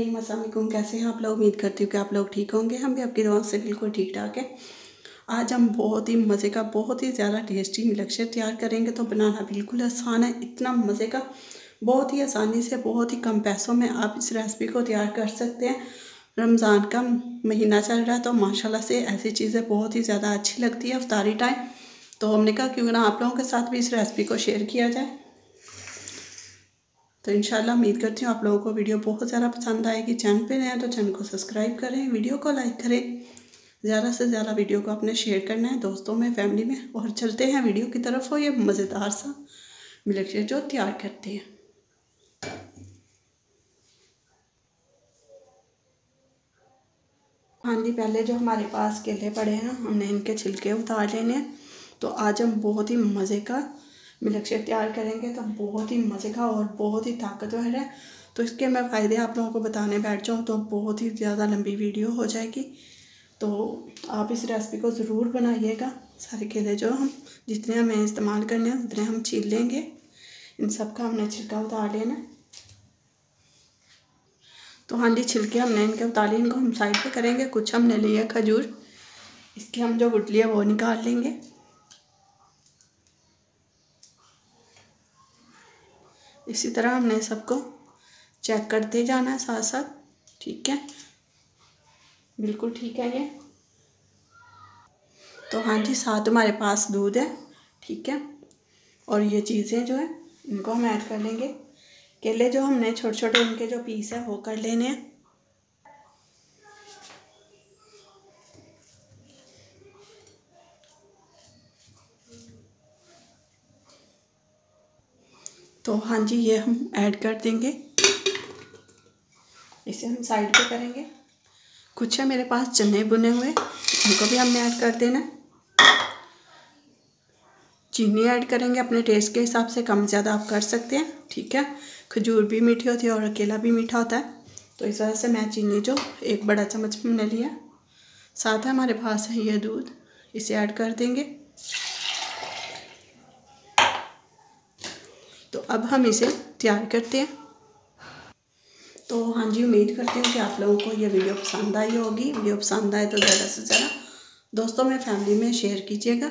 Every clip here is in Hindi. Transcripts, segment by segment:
रहीम असल कैसे हैं आप लोग? उम्मीद करती हूँ कि आप लोग ठीक होंगे। हम भी आपकी दुआ से बिल्कुल ठीक ठाक हैं। आज हम बहुत ही मज़े का, बहुत ही ज़्यादा टेस्टी मिलक्शर तैयार करेंगे। तो बनाना बिल्कुल आसान है, इतना मज़े का, बहुत ही आसानी से, बहुत ही कम पैसों में आप इस रेसिपी को तैयार कर सकते हैं। रमज़ान का महीना चल रहा है तो माशाल्लाह से ऐसी चीज़ें बहुत ही ज़्यादा अच्छी लगती है। अफ्तारी टाइम तो हमने कहा, क्यों ना आप लोगों के साथ भी इस रेसिपी को शेयर किया जाए। तो इंशाल्लाह उम्मीद करती हूँ आप लोगों को वीडियो बहुत ज़्यादा पसंद आएगी। चैनल पे नए तो चैनल को सब्सक्राइब करें, वीडियो को लाइक करें। ज़्यादा से ज़्यादा वीडियो को अपने शेयर करना है दोस्तों में, फैमिली में और चलते हैं वीडियो की तरफ़ हो ये मज़ेदार सा मिल्क जो तैयार करते हैं। हाँ जी, पहले जो हमारे पास केले पड़े हैं, हमने इनके छिलके उतार लेने हैं। तो आज हम बहुत ही मज़े का मिल्क तैयार करेंगे तो बहुत ही मज़े का और बहुत ही ताकतवर है। तो इसके मैं फ़ायदे आप लोगों को बताने बैठ जाऊँ तो बहुत ही ज़्यादा लंबी वीडियो हो जाएगी। तो आप इस रेसिपी को ज़रूर बनाइएगा। सारे केले जो हम, जितने हमें इस्तेमाल करने हैं, उतने हम छील लेंगे। इन सब का हमने छिलका उतार लेना है। तो हाँ जी, छिलके हमने इनके उतार, इनको हम साइड पे करेंगे। कुछ हमने लिया खजूर। इसकी हम जो गुटली है, वो निकाल लेंगे। इसी तरह हमने सबको चेक करते जाना है साथ साथ ठीक है? बिल्कुल ठीक है ये। तो हाँ जी, साथ हमारे पास दूध है, ठीक है? और ये चीज़ें जो है, इनको हम ऐड कर लेंगे। केले जो हमने छोटे छोटे उनके जो पीस है, वो कर लेने हैं। तो हाँ जी, ये हम ऐड कर देंगे। इसे हम साइड पे करेंगे। कुछ है मेरे पास चने बुने हुए, उनको भी हमने ऐड कर देना। चीनी ऐड करेंगे, अपने टेस्ट के हिसाब से कम ज़्यादा आप कर सकते हैं, ठीक है? खजूर भी मीठी होती है और अकेला भी मीठा होता है। तो इस वजह से मैं चीनी जो एक बड़ा चम्मच हमने लिया। साथ है हमारे पास है ये दूध, इसे ऐड कर देंगे। तो अब हम इसे तैयार करते हैं। तो हाँ जी, उम्मीद करती हूँ कि आप लोगों को ये वीडियो पसंद आई होगी। वीडियो पसंद आए तो ज़्यादा से ज़्यादा दोस्तों में, फैमिली में शेयर कीजिएगा।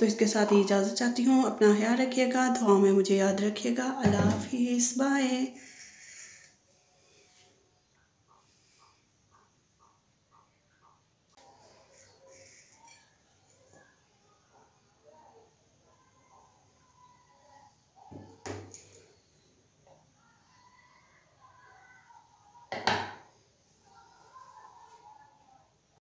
तो इसके साथ ही इजाज़त चाहती हूँ। अपना ख्याल रखिएगा दुआ में मुझे याद रखिएगा। अल्लाह हाफिज़, बाय।